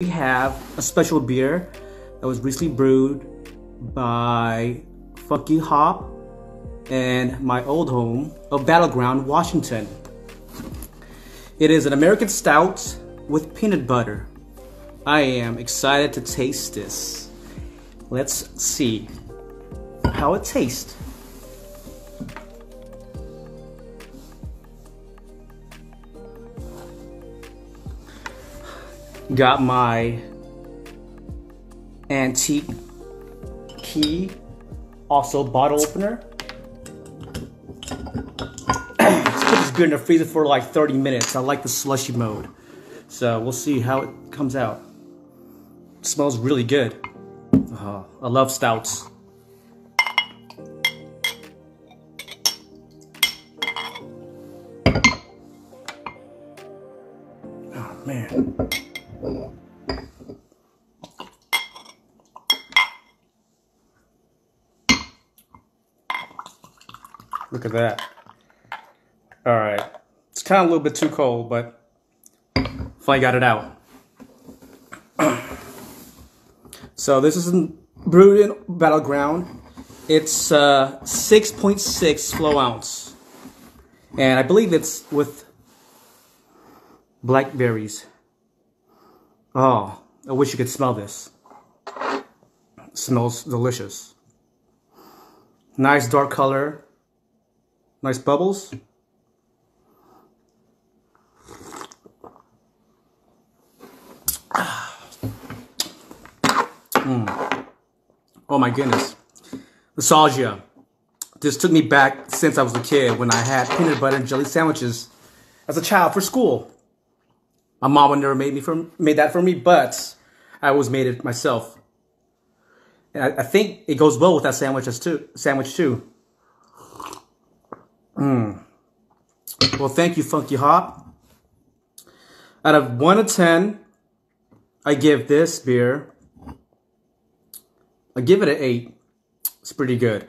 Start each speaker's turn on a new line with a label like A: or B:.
A: we have a special beer that was recently brewed by Funky Hop and my old home of Battleground, Washington. It is an American stout with peanut butter. I am excited to taste this. Let's see how it tastes. Got my antique key, also bottle opener. Put this beer in the freezer for like 30 minutes. I like the slushy mode. So we'll see how it comes out. It smells really good. Oh, I love stouts. Oh man. Look at that. All right. It's kind of a little bit too cold, but finally got it out. so this is brewed in Battleground. It's uh, 6.6 flow ounce. And I believe it's with blackberries. Oh, I wish you could smell this. It smells delicious. Nice dark color. Nice bubbles. Mm. Oh my goodness. Nostalgia. This took me back since I was a kid when I had peanut butter and jelly sandwiches as a child for school. My mom would never made me for made that for me, but I always made it myself. And I, I think it goes well with that sandwich as too sandwich too. Mm. Well, thank you, Funky Hop. Out of 1 to 10, I give this beer, I give it an 8. It's pretty good.